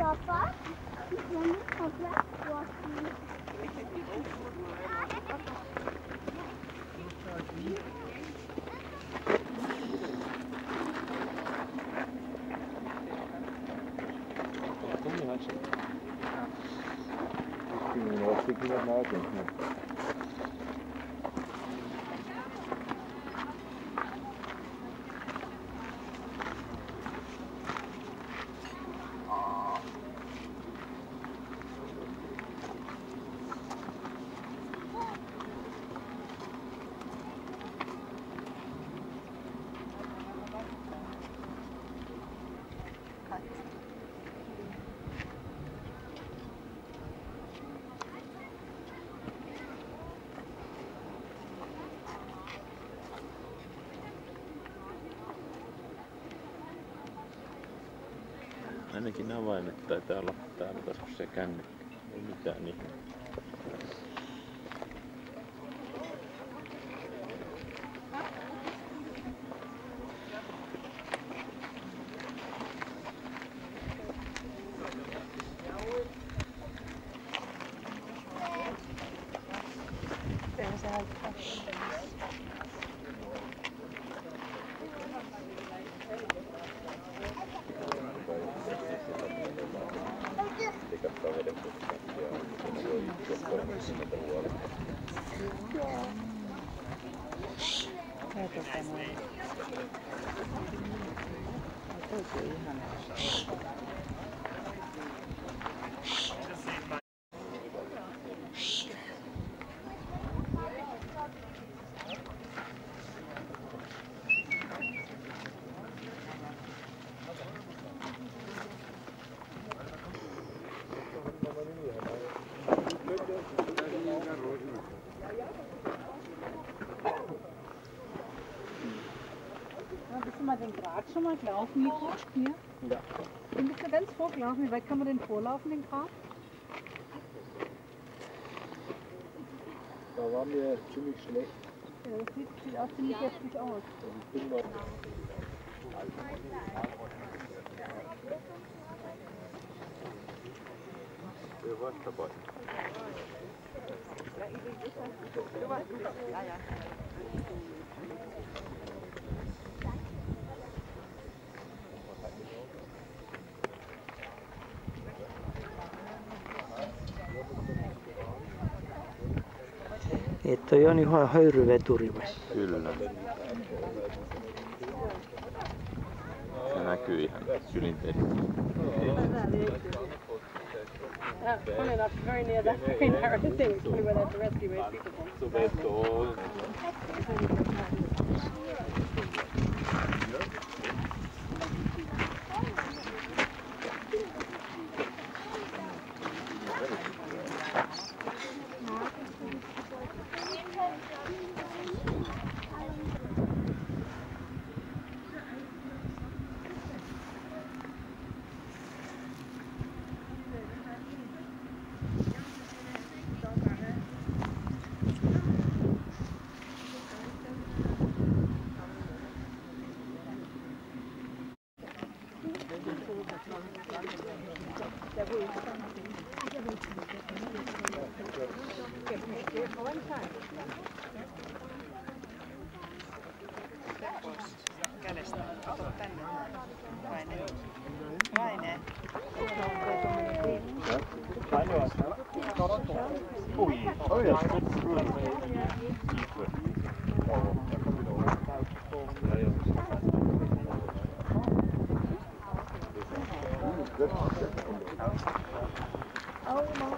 Papa, vamos comprar Kombination. Ich bin in Ordnung, ich bin in Ordnung. Ainakin avaimet taitaa olla täällä taskussa ja kännykkä. Ei mitään captava la importancia de lo dicho por encima del lugar. ありがとうございます。あとでいい話。Schon mal gelaufen, Nico? Hier? Ja. Den bist du ganz vorgelaufen. Wie weit kann man den vorlaufen, den Grat? Da waren wir ziemlich schlecht. Ja, das sieht, sieht auch ziemlich heftig aus. Ich bin dort Wer war dabei? Niin, toi on ihan höyryveturi vai? Kyllä. Se näkyy ihan sylinterin. Yeah, funny enough, very near that very narrow thing, we went out to rescue eight people Oh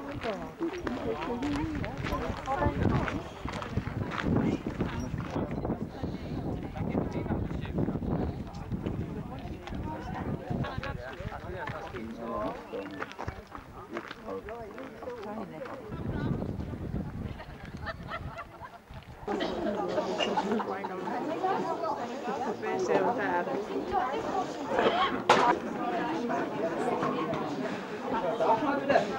my god. On täällä.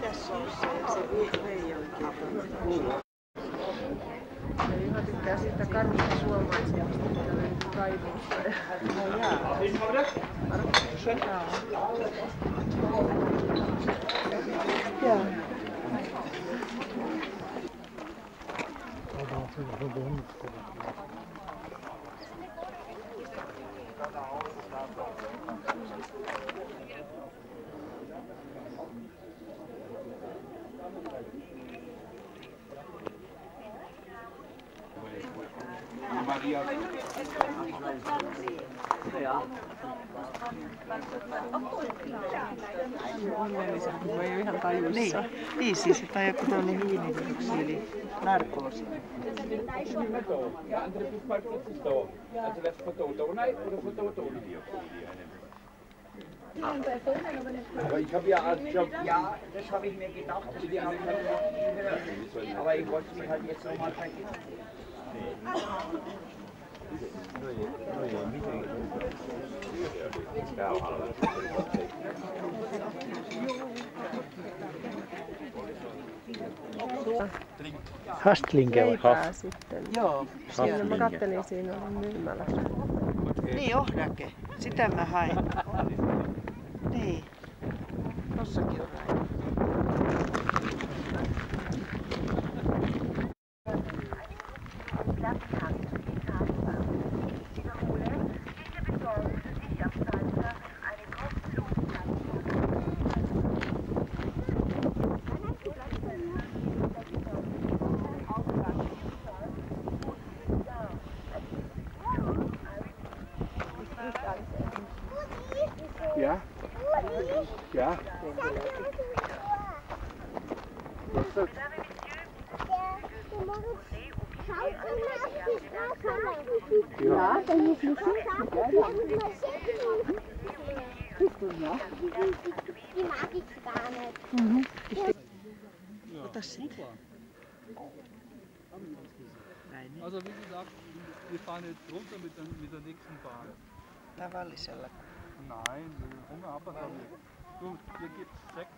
Tässä on se, se veijonki. Se ihan tykkää siitä karusta suomalaisesta, mitä kaivuussa. No jaa. Joo. Maria, Ja. Niin, siis, että joku tämmöinen hiilidioksydi, eli narkoosi. Ich habe ja als Job, ja, das habe ich mir gedacht, das ich habe aber ich wollte mich halt jetzt nochmal vergessen. Hastlinge vai? Leipää sitten. Joo, Siinä mä kattelin, siinä oli myymälässä. niin ohrake. Sitä mä hain. Niin. Tossakin on Ja. Ja. Ja, dann ist ein Die mag ich gar nicht. Ota sitä. Näin. Also wie gesagt, wir fahren jetzt runter mit der, mit der nächsten Bahn. Tavallisella. Nein, Hunger hat man nicht. Gut, hier gibt es Sekt.